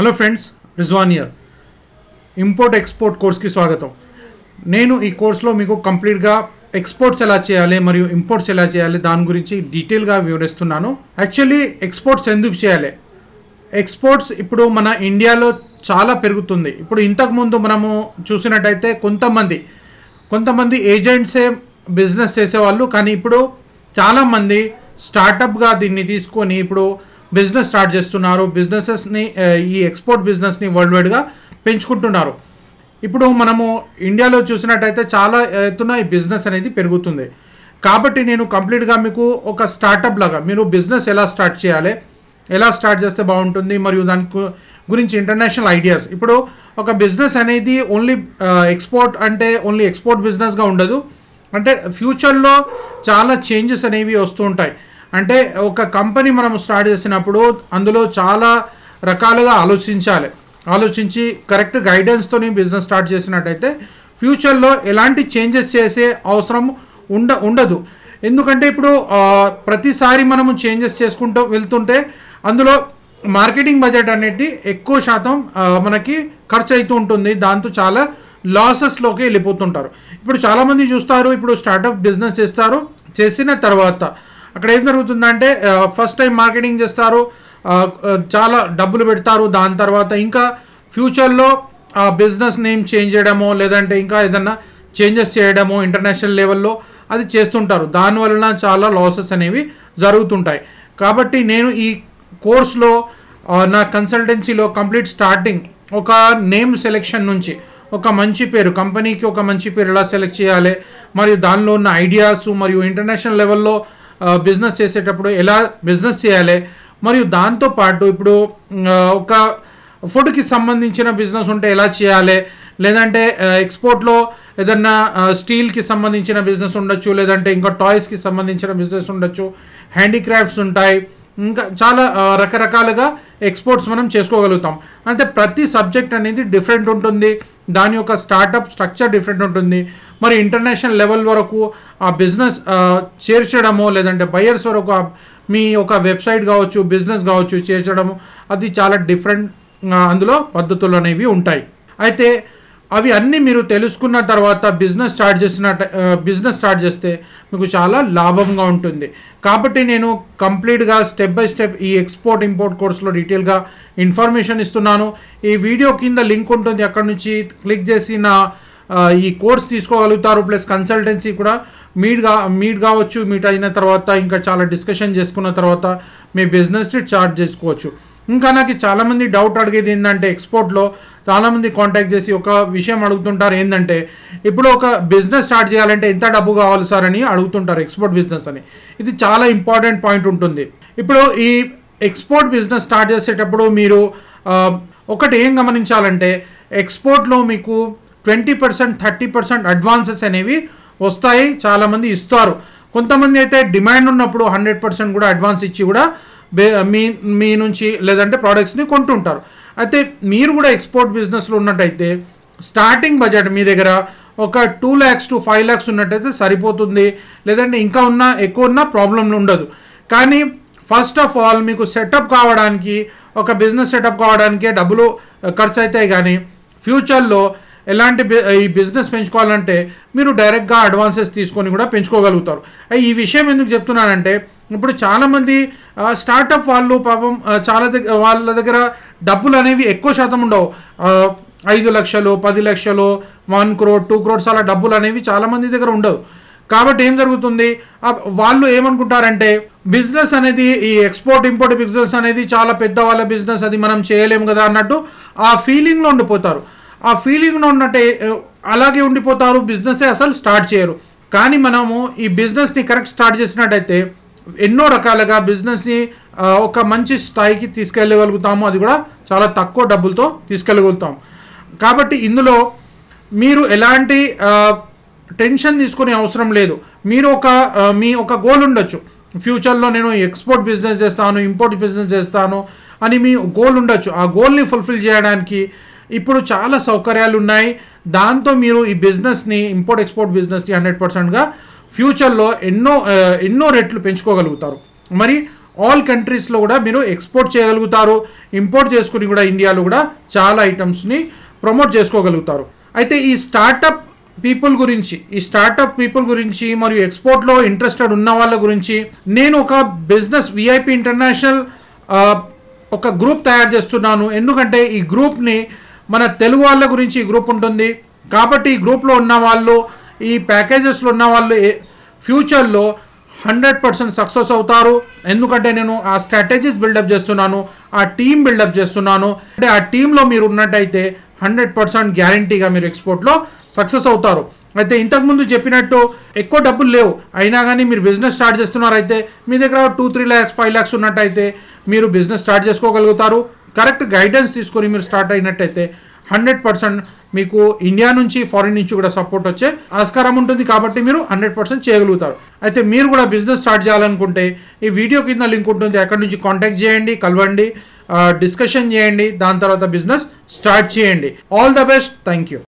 Hello friends Rizwan here import export కోర్స్కి స్వాగతం. నేను ఈ కోర్స్లో మీకు కంప్లీట్గా ఎక్స్పోర్ట్స్ ఎలా చేయాలి మరియు ఇంపోర్ట్స్ ఎలా చేయాలి దాని గురించి డీటెయిల్గా వివరిస్తున్నాను. యాక్చువల్లీ ఎక్స్పోర్ట్స్ ఎందుకు చేయాలి? ఎక్స్పోర్ట్స్ ఇప్పుడు మన ఇండియాలో చాలా పెరుగుతుంది. ఇప్పుడు ఇంతకుముందు మనము చూసినట్టయితే కొంతమంది కొంతమంది ఏజెంట్సే బిజినెస్ చేసేవాళ్ళు కానీ ఇప్పుడు చాలామంది స్టార్టప్గా దీన్ని తీసుకొని ఇప్పుడు బిజినెస్ స్టార్ట్ చేస్తున్నారు. బిజినెసెస్ని ఈ ఎక్స్పోర్ట్ బిజినెస్ని వరల్డ్ వైడ్గా పెంచుకుంటున్నారు. ఇప్పుడు మనము ఇండియాలో చూసినట్టయితే చాలా ఎత్తున ఈ బిజినెస్ అనేది పెరుగుతుంది. కాబట్టి నేను కంప్లీట్గా మీకు ఒక స్టార్టప్ లాగా మీరు బిజినెస్ ఎలా స్టార్ట్ చేయాలి ఎలా స్టార్ట్ చేస్తే బాగుంటుంది మరియు దాని గురించి ఇంటర్నేషనల్ ఐడియాస్. ఇప్పుడు ఒక బిజినెస్ అనేది ఓన్లీ ఎక్స్పోర్ట్ అంటే ఓన్లీ ఎక్స్పోర్ట్ బిజినెస్గా ఉండదు. అంటే ఫ్యూచర్లో చాలా చేంజెస్ అనేవి వస్తూ ఉంటాయి. అంటే ఒక కంపెనీ మనం స్టార్ట్ చేసినప్పుడు అందులో చాలా రకాలుగా ఆలోచించాలి. ఆలోచించి కరెక్ట్ గైడెన్స్తో బిజినెస్ స్టార్ట్ చేసినట్టయితే ఫ్యూచర్లో ఎలాంటి చేంజెస్ చేసే అవసరం ఉండ ఉండదు. ఎందుకంటే ఇప్పుడు ప్రతిసారి మనము చేంజెస్ చేసుకుంటూ వెళ్తుంటే అందులో మార్కెటింగ్ బడ్జెట్ అనేది ఎక్కువ శాతం మనకి ఖర్చు అవుతూ ఉంటుంది. దాంతో చాలా లాసెస్లోకి వెళ్ళిపోతుంటారు. ఇప్పుడు చాలామంది చూస్తారు ఇప్పుడు స్టార్టప్ బిజినెస్ చేస్తారు. చేసిన తర్వాత అక్కడ ఏం జరుగుతుందంటే ఫస్ట్ టైం మార్కెటింగ్ చేస్తారు చాలా డబ్బులు పెడతారు దాని తర్వాత ఇంకా ఫ్యూచర్లో ఆ బిజినెస్ నేమ్ చేంజ్ చేయడమో లేదంటే ఇంకా ఏదన్నా చేంజెస్ చేయడమో ఇంటర్నేషనల్ లెవెల్లో అది చేస్తుంటారు. దానివలన చాలా లాసెస్ అనేవి జరుగుతుంటాయి. కాబట్టి నేను ఈ కోర్స్లో నా కన్సల్టెన్సీలో కంప్లీట్ స్టార్టింగ్ ఒక నేమ్ సెలెక్షన్ నుంచి ఒక మంచి పేరు కంపెనీకి ఒక మంచి పేరు ఎలా సెలెక్ట్ చేయాలి మరియు దానిలో ఉన్న ఐడియాస్ మరియు ఇంటర్నేషనల్ లెవెల్లో బిజినెస్ చేసేటప్పుడు ఎలా బిజినెస్ చేయాలి? మరియు దాంతో పాటు ఇప్పుడు ఒక ఫుడ్కి సంబంధించిన బిజినెస్ ఉంటే ఎలా చేయాలి? లేదంటే ఎక్స్పోర్ట్లో ఏదన్నా స్టీల్కి సంబంధించిన బిజినెస్ ఉండొచ్చు లేదంటే ఇంకా టాయ్స్కి సంబంధించిన బిజినెస్ ఉండొచ్చు. హ్యాండీక్రాఫ్ట్స్ ఉంటాయి. ఇంకా చాలా రకరకాలుగా ఎక్స్పోర్ట్స్ మనం చేసుకోగలుగుతాం. అంటే ప్రతి సబ్జెక్ట్ అనేది డిఫరెంట్ ఉంటుంది. దాని యొక్క స్టార్టప్ స్ట్రక్చర్ డిఫరెంట్ ఉంటుంది. మరి ఇంటర్నేషనల్ లెవెల్ వరకు ఆ బిజినెస్ చేర్చడము లేదంటే బయర్స్ వరకు మీ ఒక వెబ్సైట్ కావచ్చు బిజినెస్ కావచ్చు చేర్చడము అది చాలా డిఫరెంట్ అందులో పద్ధతులు అనేవి ఉంటాయి. అయితే అవి అన్నీ మీరు తెలుసుకున్న తర్వాత బిజినెస్ స్టార్ట్ చేసిన బిజినెస్ స్టార్ట్ చేస్తే మీకు చాలా లాభంగా ఉంటుంది. కాబట్టి నేను కంప్లీట్గా స్టెప్ బై స్టెప్ ఈ ఎక్స్పోర్ట్ ఇంపోర్ట్ కోర్స్లో డీటెయిల్గా ఇన్ఫర్మేషన్ ఇస్తున్నాను. ఈ వీడియో కింద లింక్ ఉంటుంది. అక్కడ నుంచి క్లిక్ చేసి నా ఈ కోర్స్ తీసుకోగలుగుతారు ప్లస్ కన్సల్టెన్సీ కూడా మీట్ కా మీట్ కావచ్చు మీట్ అయిన తర్వాత ఇంకా చాలా డిస్కషన్ చేసుకున్న తర్వాత మీ బిజినెస్ని చార్ట్ చేసుకోవచ్చు. ఇంకా నాకు చాలామంది డౌట్ అడిగేది ఏంటంటే ఎక్స్పోర్ట్లో చాలామంది కాంటాక్ట్ చేసి ఒక విషయం అడుగుతుంటారు ఏంటంటే ఇప్పుడు ఒక బిజినెస్ స్టార్ట్ చేయాలంటే ఎంత డబ్బు కావాలి సార్ అని అడుగుతుంటారు ఎక్స్పోర్ట్ బిజినెస్ అని. ఇది చాలా ఇంపార్టెంట్ పాయింట్ ఉంటుంది. ఇప్పుడు ఈ ఎక్స్పోర్ట్ బిజినెస్ స్టార్ట్ చేసేటప్పుడు మీరు ఒకటి ఏం గమనించాలంటే ఎక్స్పోర్ట్లో మీకు twenty percent thirty percent advances అనేవి వస్తాయి చాలామంది ఇస్తారు. కొంతమంది అయితే డిమాండ్ ఉన్నప్పుడు హండ్రెడ్ పర్సెంట్ కూడా అడ్వాన్స్ ఇచ్చి కూడా మీ మీ నుంచి లేదంటే ప్రోడక్ట్స్ని కొంటుంటారు. అయితే మీరు కూడా ఎక్స్పోర్ట్ బిజినెస్లో ఉన్నట్టయితే స్టార్టింగ్ బడ్జెట్ మీ దగ్గర ఒక two lakhs to five lakhs ఉన్నట్టయితే సరిపోతుంది. లేదంటే ఇంకా ఉన్న ఎక్కువ ఉన్న ప్రాబ్లం ఉండదు. కానీ ఫస్ట్ ఆఫ్ ఆల్ మీకు సెటప్ కావడానికి ఒక బిజినెస్ సెటప్ కావడానికే డబ్బులు ఖర్చు అవుతాయి కానీ ఫ్యూచర్లో ఎలాంటి ఈ బిజినెస్ పెంచుకోవాలంటే మీరు డైరెక్ట్గా అడ్వాన్సెస్ తీసుకొని కూడా పెంచుకోగలుగుతారు. ఈ విషయం ఎందుకు చెప్తున్నానంటే ఇప్పుడు చాలామంది స్టార్టప్ వాళ్ళు పాపం చాలా దగ్గర వాళ్ళ దగ్గర డబ్బులు అనేవి ఎక్కువ శాతం ఉండవు. ఐదు లక్షలు పది లక్షలు వన్ క్రోడ్ టూ క్రోడ్స్ అలా డబ్బులు అనేవి చాలామంది దగ్గర ఉండవు. కాబట్టి ఏం జరుగుతుంది? వాళ్ళు ఏమనుకుంటారంటే బిజినెస్ అనేది ఈ ఎక్స్పోర్ట్ ఇంపోర్ట్ బిజినెస్ అనేది చాలా పెద్ద వాళ్ళ బిజినెస్ అది మనం చేయలేము కదా అన్నట్టు ఆ ఫీలింగ్లో ఉండిపోతారు. ఆ ఫీలింగ్లో ఉన్నట్టే అలాగే ఉండిపోతారు బిజినెస్ అసలు స్టార్ట్ చేయరు. కానీ మనము ఈ బిజినెస్ని కరెక్ట్ స్టార్ట్ చేసినట్టయితే ఎన్నో రకాలుగా బిజినెస్ని ఒక మంచి స్థాయికి తీసుకెళ్ళగలుగుతాము. అది కూడా చాలా తక్కువ డబ్బులతో తీసుకెళ్ళగలుగుతాం. కాబట్టి ఇందులో మీరు ఎలాంటి టెన్షన్ తీసుకునే అవసరం లేదు. మీరు ఒక మీ ఒక గోల్ ఉండొచ్చు. ఫ్యూచర్లో నేను ఎక్స్పోర్ట్ బిజినెస్ చేస్తాను ఇంపోర్ట్ బిజినెస్ చేస్తాను అని మీ గోల్ ఉండొచ్చు. ఆ గోల్ని ఫుల్ఫిల్ చేయడానికి ఇప్పుడు చాలా సౌకర్యాలు ఉన్నాయి దాంతో మీరు ఈ బిజినెస్ని ఇంపోర్ట్ ఎక్స్పోర్ట్ బిజినెస్ని హండ్రెడ్ పర్సెంట్గా ఫ్యూచర్లో ఎన్నో ఎన్నో రెట్లు పెంచుకోగలుగుతారు. మరి ఆల్ కంట్రీస్లో కూడా మీరు ఎక్స్పోర్ట్ చేయగలుగుతారు. ఇంపోర్ట్ చేసుకుని కూడా ఇండియాలో కూడా చాలా ఐటమ్స్ని ప్రమోట్ చేసుకోగలుగుతారు. అయితే ఈ స్టార్టప్ పీపుల్ గురించి ఈ స్టార్టప్ పీపుల్ గురించి మరియు ఎక్స్పోర్ట్లో ఇంట్రెస్టెడ్ ఉన్న వాళ్ళ గురించి నేను ఒక బిజినెస్ విఐపి ఇంటర్నేషనల్ ఒక గ్రూప్ తయారు చేస్తున్నాను. ఎందుకంటే ఈ గ్రూప్ని మన తెలుగు వాళ్ళ గురించి ఈ గ్రూప్ ఉంటుంది. కాబట్టి ఈ గ్రూప్లో ఉన్న వాళ్ళు ఈ ప్యాకేజెస్లో ఉన్న వాళ్ళు ఏ- ఫ్యూచర్లో హండ్రెడ్ పర్సెంట్ సక్సెస్ అవుతారు. ఎందుకంటే నేను ఆ స్ట్రాటజీస్ బిల్డప్ చేస్తున్నాను ఆ టీం బిల్డప్ చేస్తున్నాను. అంటే ఆ టీంలో మీరు ఉన్నట్టయితే హండ్రెడ్ పర్సెంట్ గ్యారంటీగా మీరు ఎక్స్పోర్ట్లో సక్సెస్ అవుతారు. అయితే ఇంతకుముందు చెప్పినట్టు ఎక్కువ డబ్బులు లేవు. అయినా కానీ మీరు బిజినెస్ స్టార్ట్ చేస్తున్నారైతే మీ దగ్గర two three lakhs five lakhs ఉన్నట్టయితే మీరు బిజినెస్ స్టార్ట్ చేసుకోగలుగుతారు. కరెక్ట్ గైడెన్స్ తీసుకొని మీరు స్టార్ట్ అయినట్టయితే హండ్రెడ్ పర్సెంట్ మీకు ఇండియా నుంచి ఫారిన్ నుంచి కూడా సపోర్ట్ వచ్చే ఆస్కారం ఉంటుంది కాబట్టి మీరు హండ్రెడ్ పర్సెంట్ చేయగలుగుతారు. అయితే మీరు కూడా బిజినెస్ స్టార్ట్ చేయాలనుకుంటే ఈ వీడియో కింద లింక్ ఉంటుంది. అక్కడ నుంచి కాంటాక్ట్ చేయండి కలవండి డిస్కషన్ చేయండి దాని తర్వాత బిజినెస్ స్టార్ట్ చేయండి. All the best. Thank you.